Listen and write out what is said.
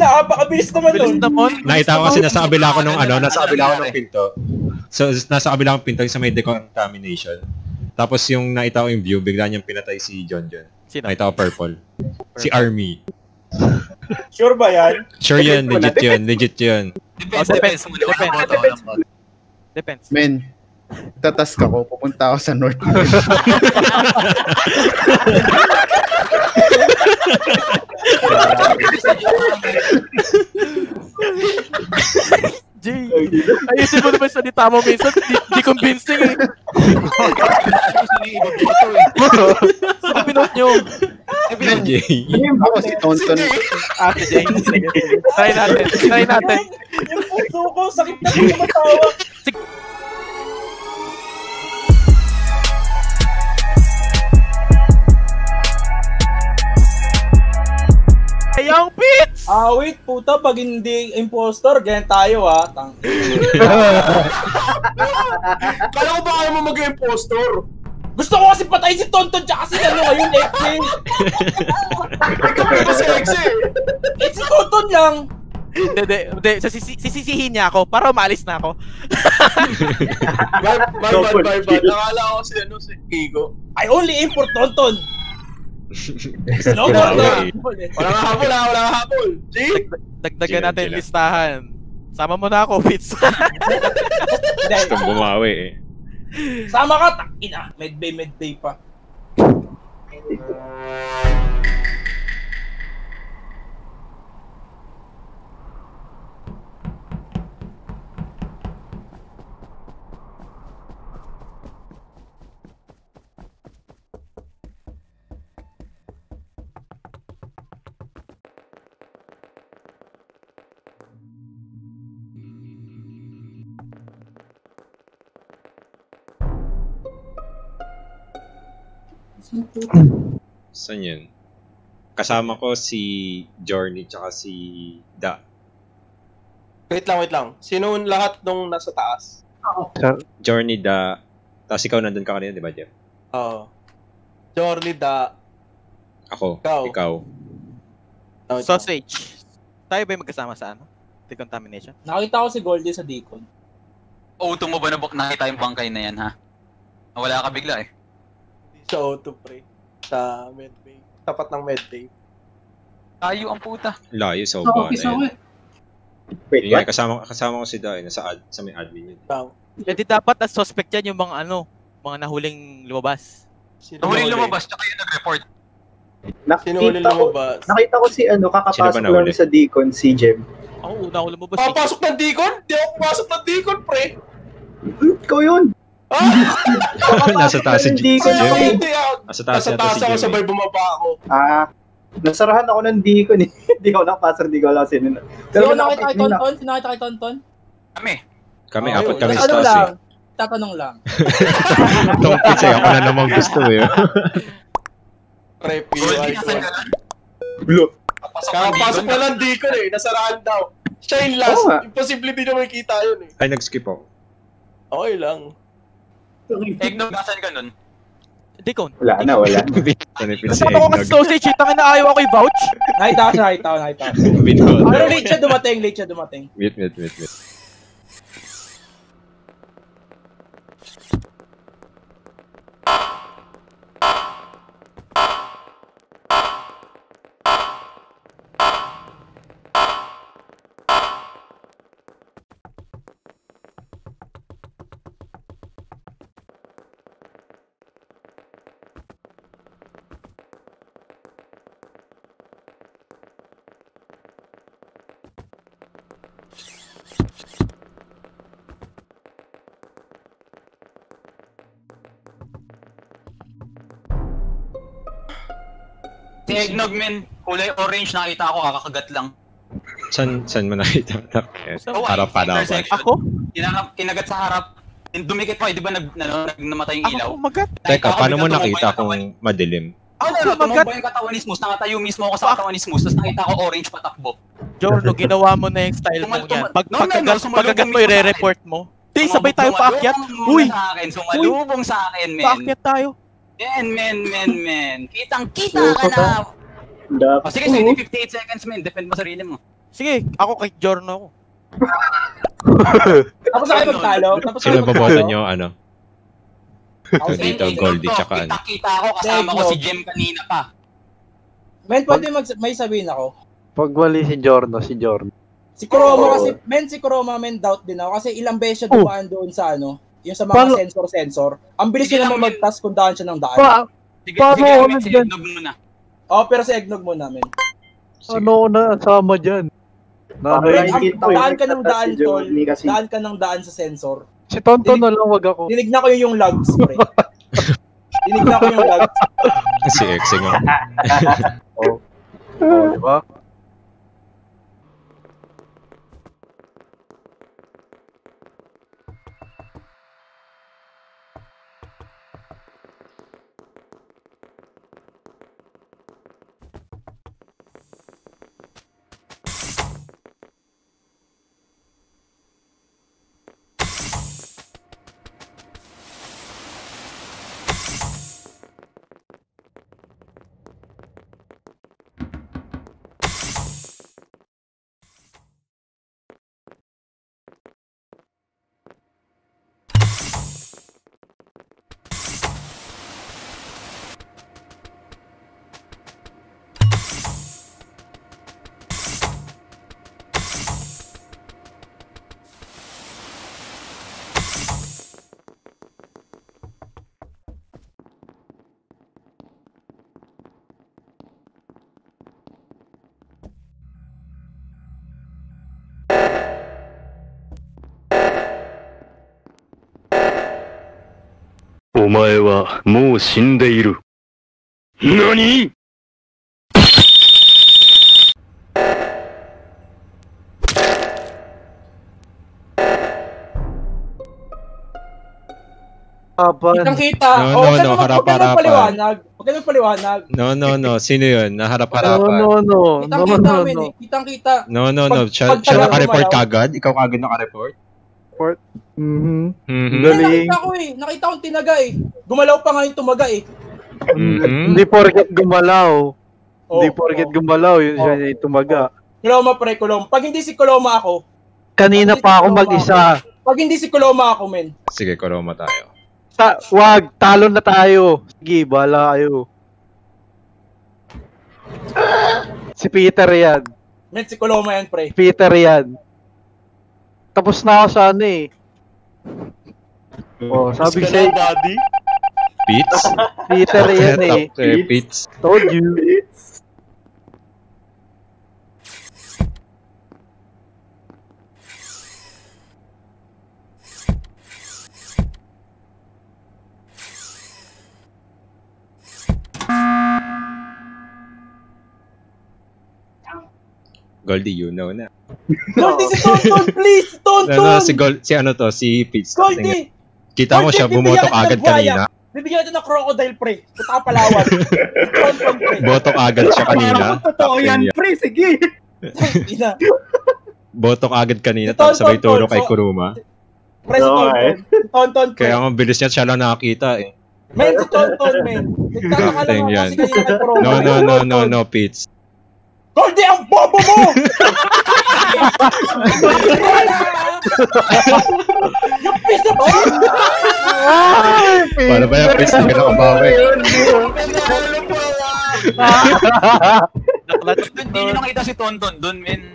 Napakabilis naman nun. naman. Nakita ko kasi nasa kabila ko nung ano, nasa kabila ko ng pinto. So, nasa kabila ng pinto sa may decontamination. Tapos yung nakita ko yung view, bigla niyang pinatay si John John. Sino? Nakita ko purple. Si Army. Sure ba yan? Sure yun, legit yun, legit yun. Oh, depends. Depends. Depends. Men, tatask ako, pupunta ako sa North. Jay, ayusin mo naman yung salita mo minsan. Di, di convincing eh. Sino pinot nyo? Jay. ako si Tonton. Ah, si Jay. Sige. Try natin. Try natin. Yung puso ko, sakit na ko matawa. Ayong Pits! Ah, wait, puta, pag hindi impostor, ganyan tayo ah. Tang Kala ko ba kaya mo mag-impostor? Gusto ko kasi patayin si Tonton tsaka si ano ngayon, Exe. Ikaw kasi exe. Eh, si Tonton lang. Hindi, hindi. hindi. Sisi- Sisisihin niya ako para umalis na ako. Bye, bye, bye, bye, bye. Nakala ko si ano, si Kigo. I only aim for Tonton. Tonton. Wala nga hapol ha, wala nga hapol. See? Dagdagan natin yung listahan. Sama mo na ako, Pits. Hindi. Gustong bumawi eh. Sama ka, takina. Medbay, medbay pa. Saan yun? Kasama ko si Journey tsaka si Da. Wait lang, wait lang. Sino yung lahat nung nasa taas? Journey, Da. Tapos ikaw nandun ka kanina, di ba, Jeff? Oo. Journey da. Ako. Ikaw. Ikaw. Oh. Sausage. Tayo ba yung magkasama sa ano? Decontamination? Nakita ko si Goldie sa Deacon. Auto mo ba na buk nakita yung bangkay na yan, ha? Wala ka bigla eh. Hindi siya auto pre. Sa medbay. Tapat ng medbay. Tayo ang puta. Layo sa Sa office ako yun. eh. Wait, what? kasama, kasama ko si Da. eh. Nasa, ad, sa may admin yun. Bang. Eh di dapat na suspect yan yung mga ano, mga nahuling lumabas. Sino Nahuli nahuli? lumabas, tsaka yung nag-report. Sino huli Nakita ko, lumabas? nakita ko si ano, kakapasok lang sa Deacon, si Jem. Oo, oh, una ako lumabas. Papasok ng Deacon? Di ako pumasok ng Deacon, pre. Ikaw yun. Ah! Nasa taas si, eh. Ako. Nasa taas Nasa taas si ako, Jem. sabay eh. bumaba ako. Ah, nasarahan ako ng Deacon eh. Hindi ako nakapasok, hindi ko alam sino. na- Pero nakita kay. Tonton? Nakita kay Tonton? Kami. Kami, apat kami sa Tatanong taas lang. eh. Tatanong lang. Tongkits eh. Ako na namang gusto eh. Pre, Goldie, PY. nasan ka lang? Blo. Papasok ng Kakapasok na lang Deacon eh. Nasarahan daw. Siya yung last. Imposible din na makikita yun eh. Ay, nag-skip ako. Okay lang. Eggnog, nasan ka nun? Deacon. Wala na, wala. Kasama ko kasi sausage. Tangin na ayaw ako i-vouch. Nakita ko siya, nakita ko, nakita ko. Pero late siya dumating, late siya dumating. Mute, mute, mute, mute. Si Eggnog, men. Kulay orange, nakita ko, kakakagat lang. San, san mo nakita? Oh, Harap pa daw ba? Ako? Kinarap, kinagat sa harap. Dumikit pa, eh, di ba nag, ano, nag namatay yung ilaw? Ako umagat. Teka, ko, paano mo nakita kung madilim? Ano, Ako ano, umagat. tumubo yung katawan ni Smooth. Nakatayo mismo ako sa katawan ni Smooth. Tapos nakita ko orange patakbo. Jorno, ginawa mo na yung style mo Tumal- yan. tumal- Pag, No, no, no, mo, i-re-report mo. Di, sabay tayo paakyat. Uy! muna sa akin. Sumalubong sa akin, men. Paakyat tayo. Men, men, men, men. Kitang kita Oo, ka na. Dapat. O sige, sige, 58 seconds, men. Defend mo sarili mo. Sige, ako kay Jorno ako. Tapos na kayo magtalo? Tapos Sino ba boto nyo, ano? Ako dito, Goldie, tsaka ano. Kita-kita ako, kasama ko si Jem kanina pa. Men, pwede mag may sabihin ako. Pag wali si Jorno, si Jorno. Si Kuroma kasi, men, si Kuroma, men, doubt din ako. Kasi ilang beses siya Oh. dumaan doon sa ano, yung sa mga Paano- sensor-sensor. Ang bilis Sige naman mag-task kung daan siya ng daan. Pa, Sige, Paano sige, ako Met, nandyan? sinugnog muna. Oh, pero sa Egnog mo namin. Sige. ano ko na sama dyan? Men, Nakakaingit ang ko daan ka ng daan, Si tol. Daan ka ng daan sa sensor. Si Tonto na lang, wag ako. Tinignan ko yung logs, pre. Tinignan ko yung logs. Si X nga. Oh, di ba? Aban. Kitang kita. No, oh, no, huwag ka no, naman- huwag ka harap-harapan. naman paliwanag. Huwag ka naman paliwanag. No, no, no. Sino yun? No, Naharap-harapan. no, no. No, Kitang no, kita, men. no. eh. Kitang kita. No, no, no. Pag- Siya, pag siya tagal naka-report gumalaw. kagad? Ikaw kagad naka-report? Mhm. Mhm. Eh, Galing. nakita ko eh. Nakita kong tinaga eh. Gumalaw pa nga yung tumaga eh. Mhm. Hindi porket gumalaw. Oh, Hindi porket oh. gumalaw, yun siya Oh. yung tumaga. Kuloma pre, Kuloma. Pag hindi si Kuloma ako, Kanina pa ako mag-isa. pag hindi si Kuloma ako, men. Sige, koroma tayo. Ta wag, talo na tayo. Sige, bala kayo. Si Peter yan. Men, si Kuloma yan, pre. Peter yan. Tapos na ako sa ano eh. Oh, sabi na, buddy. Pits? Peter yan eh. Pits. Told you. Goldie, you know na. Goldie, si Tonton, please! Tonton! no, si, Gold, si ano to, si Pits. Goldie! Kita mo siya, Goldie, bumotok bibigyan kita agad kanina. Bibigyan natin ng crocodile, pre. Punta ka Palawan. Tonton, pre. Botok agad siya kanina. Parang totoo yan, 10 yan. pre. Sige. Botok agad kanina, tapos Tonton, sabay turo Tonton. kay Kuruma. Pre, si Tonton. Tonton, pre. Kaya ang bilis niya, siya lang nakakita eh. Men, si Tonton, men. Nagtataka lang ako kasi kanina kay Crocodile. No, no, no, no, no, Pits. Goldie, ang bobo mo! yung piece of shit! Para ba yung Pits na kinakabawi? Naklat. Hindi nyo nakita si Tonton. Doon, men.